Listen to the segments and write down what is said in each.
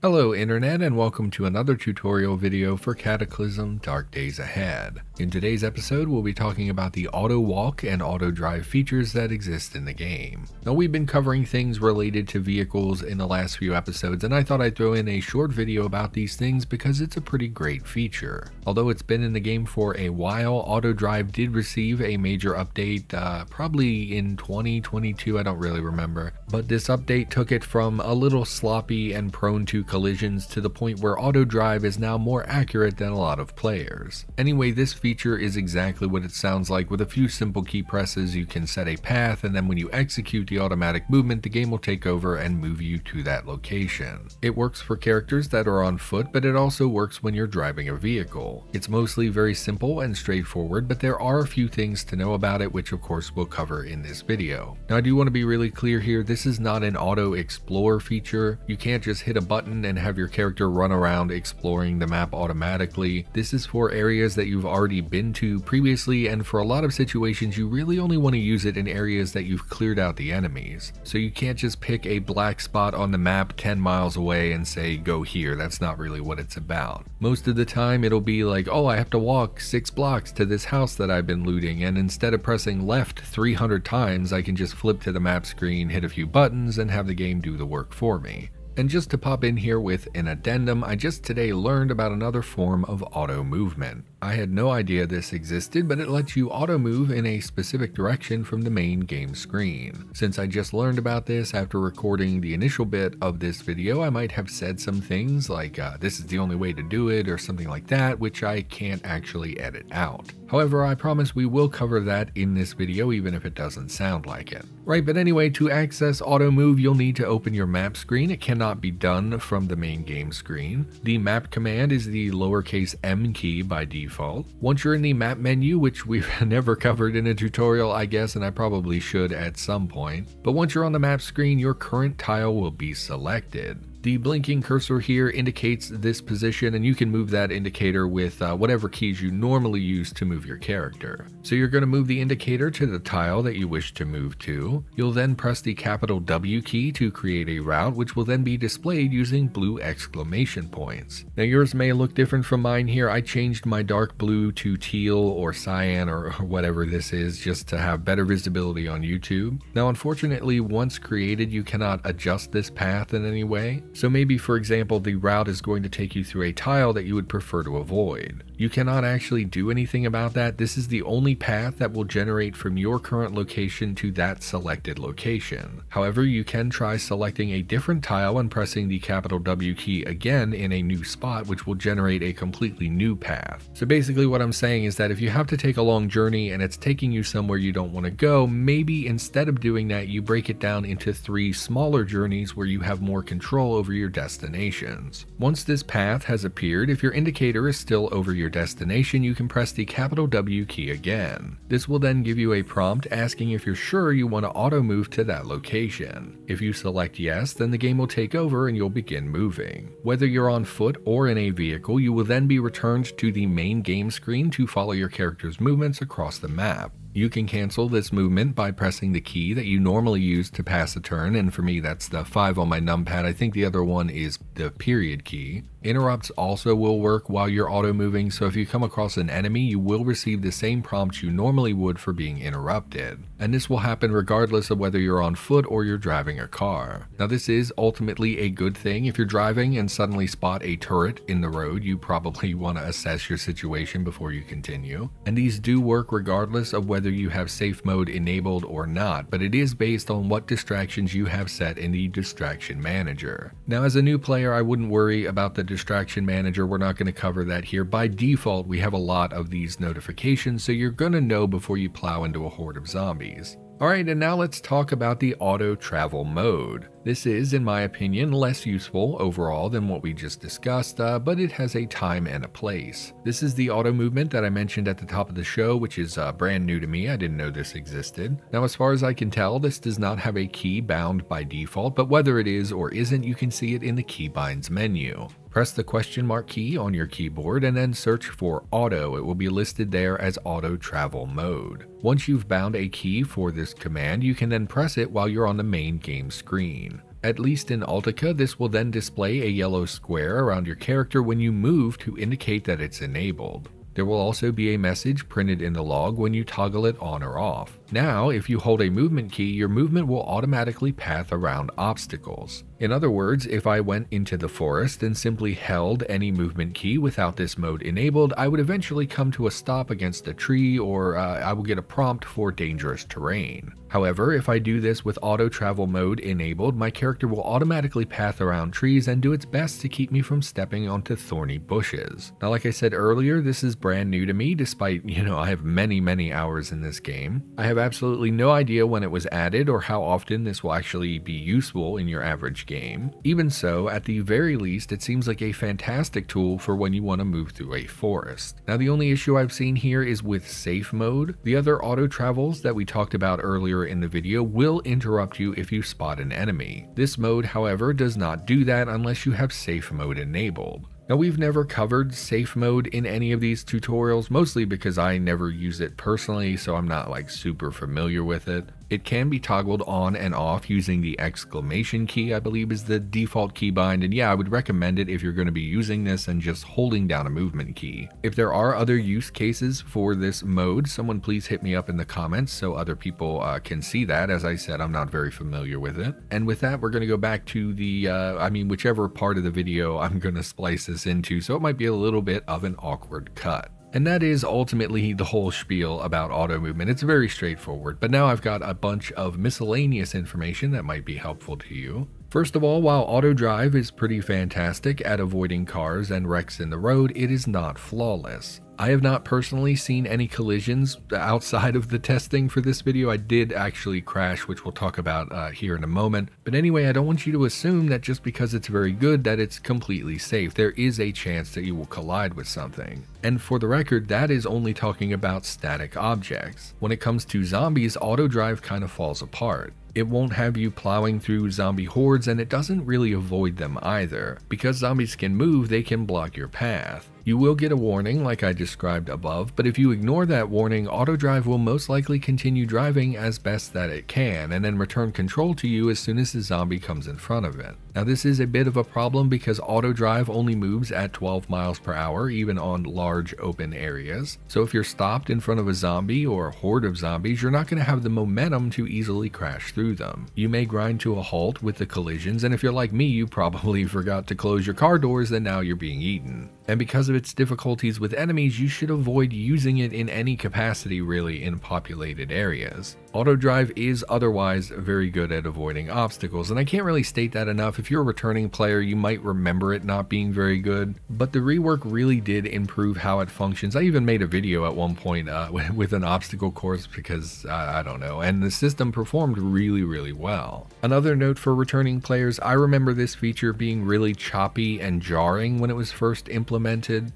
Hello Internet and welcome to another tutorial video for Cataclysm Dark Days Ahead. In today's episode we'll be talking about the auto walk and auto drive features that exist in the game. Now we've been covering things related to vehicles in the last few episodes and I thought I'd throw in a short video about these things because it's a pretty great feature. Although it's been in the game for a while, auto drive did receive a major update uh, probably in 2022, I don't really remember, but this update took it from a little sloppy and prone to collisions to the point where auto drive is now more accurate than a lot of players. Anyway, this feature is exactly what it sounds like with a few simple key presses you can set a path and then when you execute the automatic movement the game will take over and move you to that location. It works for characters that are on foot but it also works when you're driving a vehicle. It's mostly very simple and straightforward but there are a few things to know about it which of course we'll cover in this video. Now I do want to be really clear here, this is not an auto explore feature. You can't just hit a button button and have your character run around exploring the map automatically. This is for areas that you've already been to previously and for a lot of situations you really only want to use it in areas that you've cleared out the enemies. So you can't just pick a black spot on the map 10 miles away and say go here, that's not really what it's about. Most of the time it'll be like oh I have to walk 6 blocks to this house that I've been looting and instead of pressing left 300 times I can just flip to the map screen, hit a few buttons and have the game do the work for me. And just to pop in here with an addendum, I just today learned about another form of auto movement. I had no idea this existed, but it lets you auto move in a specific direction from the main game screen. Since I just learned about this after recording the initial bit of this video, I might have said some things like uh, this is the only way to do it or something like that, which I can't actually edit out. However, I promise we will cover that in this video even if it doesn't sound like it. Right, but anyway, to access auto move, you'll need to open your map screen. It cannot be done from the main game screen. The map command is the lowercase m key by default default. Once you're in the map menu, which we've never covered in a tutorial, I guess, and I probably should at some point, but once you're on the map screen, your current tile will be selected. The blinking cursor here indicates this position and you can move that indicator with uh, whatever keys you normally use to move your character. So you're going to move the indicator to the tile that you wish to move to. You'll then press the capital W key to create a route which will then be displayed using blue exclamation points. Now yours may look different from mine here. I changed my dark blue to teal or cyan or whatever this is just to have better visibility on YouTube. Now unfortunately once created you cannot adjust this path in any way. So maybe for example the route is going to take you through a tile that you would prefer to avoid. You cannot actually do anything about that. This is the only path that will generate from your current location to that selected location. However, you can try selecting a different tile and pressing the capital W key again in a new spot which will generate a completely new path. So basically what I'm saying is that if you have to take a long journey and it's taking you somewhere you don't want to go, maybe instead of doing that you break it down into three smaller journeys where you have more control over your destinations. Once this path has appeared, if your indicator is still over your destination, you can press the capital W key again. This will then give you a prompt asking if you're sure you want to auto move to that location. If you select yes, then the game will take over and you'll begin moving. Whether you're on foot or in a vehicle, you will then be returned to the main game screen to follow your character's movements across the map. You can cancel this movement by pressing the key that you normally use to pass a turn, and for me that's the 5 on my numpad. I think the other one is the period key. Interrupts also will work while you're auto moving, so if you come across an enemy, you will receive the same prompt you normally would for being interrupted. And this will happen regardless of whether you're on foot or you're driving a car. Now this is ultimately a good thing. If you're driving and suddenly spot a turret in the road, you probably want to assess your situation before you continue. And these do work regardless of whether you have safe mode enabled or not, but it is based on what distractions you have set in the distraction manager. Now as a new player, I wouldn't worry about the distraction manager. We're not going to cover that here. By default, we have a lot of these notifications, so you're going to know before you plow into a horde of zombies. Alright, and now let's talk about the auto travel mode. This is, in my opinion, less useful overall than what we just discussed, uh, but it has a time and a place. This is the auto movement that I mentioned at the top of the show, which is uh, brand new to me. I didn't know this existed. Now, as far as I can tell, this does not have a key bound by default, but whether it is or isn't, you can see it in the keybinds menu. Press the question mark key on your keyboard and then search for auto. It will be listed there as auto travel mode. Once you've bound a key for this command, you can then press it while you're on the main game screen. At least in UltiCa, this will then display a yellow square around your character when you move to indicate that it's enabled. There will also be a message printed in the log when you toggle it on or off. Now, if you hold a movement key, your movement will automatically path around obstacles. In other words, if I went into the forest and simply held any movement key without this mode enabled, I would eventually come to a stop against a tree or uh, I will get a prompt for dangerous terrain. However, if I do this with auto travel mode enabled, my character will automatically path around trees and do its best to keep me from stepping onto thorny bushes. Now, like I said earlier, this is brand new to me, despite, you know, I have many, many hours in this game. I have absolutely no idea when it was added or how often this will actually be useful in your average game. Even so, at the very least, it seems like a fantastic tool for when you want to move through a forest. Now, the only issue I've seen here is with safe mode. The other auto travels that we talked about earlier in the video will interrupt you if you spot an enemy. This mode, however, does not do that unless you have safe mode enabled. Now we've never covered safe mode in any of these tutorials, mostly because I never use it personally, so I'm not like super familiar with it. It can be toggled on and off using the exclamation key, I believe is the default keybind, and yeah, I would recommend it if you're going to be using this and just holding down a movement key. If there are other use cases for this mode, someone please hit me up in the comments so other people uh, can see that. As I said, I'm not very familiar with it. And with that, we're going to go back to the, uh, I mean, whichever part of the video I'm going to splice this into, so it might be a little bit of an awkward cut. And that is ultimately the whole spiel about auto movement. It's very straightforward, but now I've got a bunch of miscellaneous information that might be helpful to you. First of all, while auto drive is pretty fantastic at avoiding cars and wrecks in the road, it is not flawless. I have not personally seen any collisions outside of the testing for this video. I did actually crash, which we'll talk about uh, here in a moment. But anyway, I don't want you to assume that just because it's very good that it's completely safe. There is a chance that you will collide with something. And for the record, that is only talking about static objects. When it comes to zombies, auto drive kind of falls apart. It won't have you plowing through zombie hordes and it doesn't really avoid them either. Because zombies can move, they can block your path. You will get a warning like I described above, but if you ignore that warning, AutoDrive will most likely continue driving as best that it can, and then return control to you as soon as zombie comes in front of it. Now this is a bit of a problem because auto drive only moves at 12 miles per hour even on large open areas, so if you're stopped in front of a zombie or a horde of zombies, you're not going to have the momentum to easily crash through them. You may grind to a halt with the collisions, and if you're like me, you probably forgot to close your car doors and now you're being eaten and because of its difficulties with enemies, you should avoid using it in any capacity really in populated areas. Auto drive is otherwise very good at avoiding obstacles, and I can't really state that enough. If you're a returning player, you might remember it not being very good, but the rework really did improve how it functions. I even made a video at one point uh, with an obstacle course because uh, I don't know, and the system performed really, really well. Another note for returning players, I remember this feature being really choppy and jarring when it was first implemented.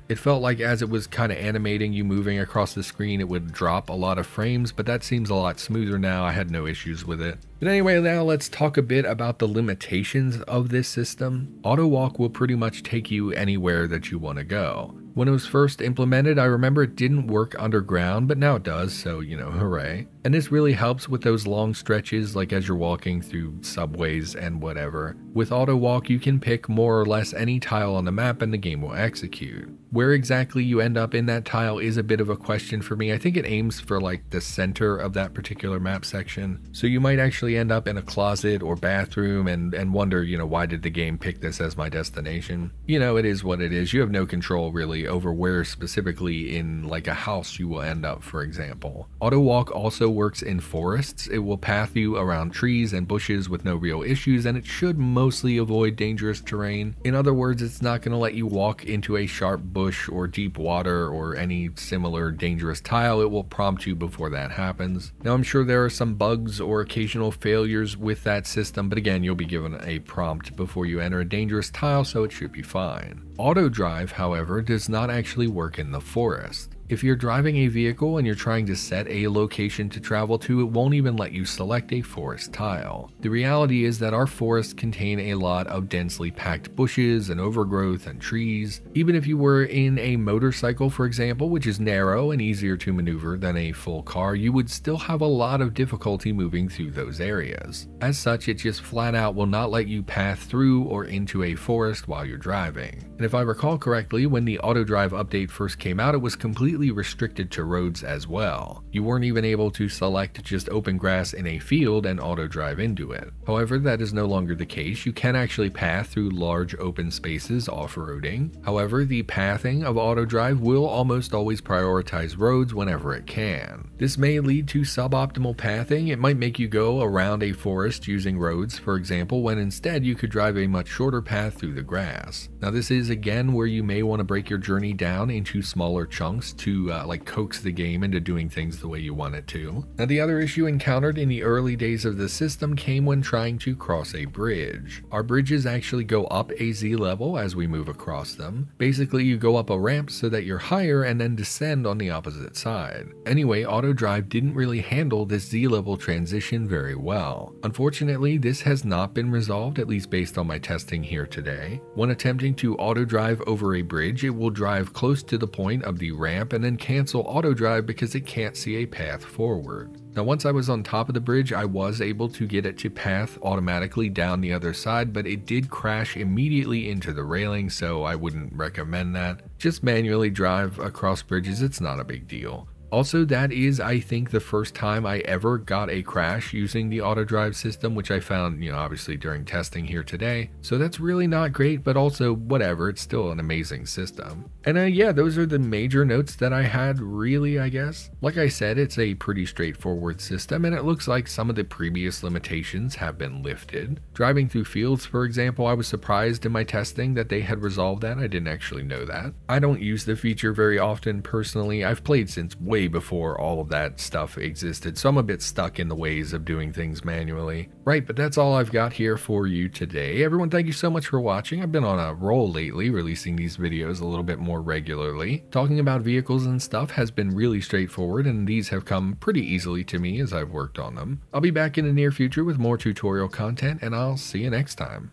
It felt like as it was kind of animating you moving across the screen, it would drop a lot of frames, but that seems a lot smoother smoother now. I had no issues with it. But anyway, now let's talk a bit about the limitations of this system. Auto walk will pretty much take you anywhere that you want to go. When it was first implemented, I remember it didn't work underground, but now it does, so you know, hooray. And this really helps with those long stretches, like as you're walking through subways and whatever. With Auto Walk, you can pick more or less any tile on the map and the game will execute. Where exactly you end up in that tile is a bit of a question for me. I think it aims for like the center of that particular map section. So you might actually end up in a closet or bathroom and, and wonder, you know, why did the game pick this as my destination? You know, it is what it is. You have no control really over where specifically in like a house you will end up, for example. Auto Walk also works in forests. It will path you around trees and bushes with no real issues and it should mostly avoid dangerous terrain. In other words, it's not going to let you walk into a sharp bush or deep water or any similar dangerous tile, it will prompt you before that happens. Now, I'm sure there are some bugs or occasional failures with that system, but again, you'll be given a prompt before you enter a dangerous tile, so it should be fine. Auto drive, however, does not actually work in the forest. If you're driving a vehicle and you're trying to set a location to travel to, it won't even let you select a forest tile. The reality is that our forests contain a lot of densely packed bushes and overgrowth and trees. Even if you were in a motorcycle, for example, which is narrow and easier to maneuver than a full car, you would still have a lot of difficulty moving through those areas. As such, it just flat out will not let you path through or into a forest while you're driving. And if I recall correctly, when the AutoDrive update first came out, it was completely restricted to roads as well. You weren't even able to select just open grass in a field and auto-drive into it. However, that is no longer the case. You can actually path through large open spaces off-roading. However, the pathing of auto drive will almost always prioritize roads whenever it can. This may lead to suboptimal pathing. It might make you go around a forest using roads, for example, when instead you could drive a much shorter path through the grass. Now this is again where you may want to break your journey down into smaller chunks to uh, like coax the game into doing things the way you want it to. Now the other issue encountered in the early days of the system came when trying to cross a bridge. Our bridges actually go up a Z level as we move across them. Basically you go up a ramp so that you're higher and then descend on the opposite side. Anyway, auto drive didn't really handle this Z level transition very well. Unfortunately, this has not been resolved at least based on my testing here today. When attempting to auto drive over a bridge, it will drive close to the point of the and then cancel auto drive because it can't see a path forward. Now once I was on top of the bridge, I was able to get it to path automatically down the other side, but it did crash immediately into the railing, so I wouldn't recommend that. Just manually drive across bridges, it's not a big deal. Also, that is, I think, the first time I ever got a crash using the auto drive system, which I found, you know, obviously during testing here today. So that's really not great, but also whatever, it's still an amazing system. And uh, yeah, those are the major notes that I had, really, I guess. Like I said, it's a pretty straightforward system, and it looks like some of the previous limitations have been lifted. Driving through fields, for example, I was surprised in my testing that they had resolved that. I didn't actually know that. I don't use the feature very often personally. I've played since way way before all of that stuff existed, so I'm a bit stuck in the ways of doing things manually. Right, but that's all I've got here for you today. Everyone, thank you so much for watching. I've been on a roll lately, releasing these videos a little bit more regularly. Talking about vehicles and stuff has been really straightforward, and these have come pretty easily to me as I've worked on them. I'll be back in the near future with more tutorial content, and I'll see you next time.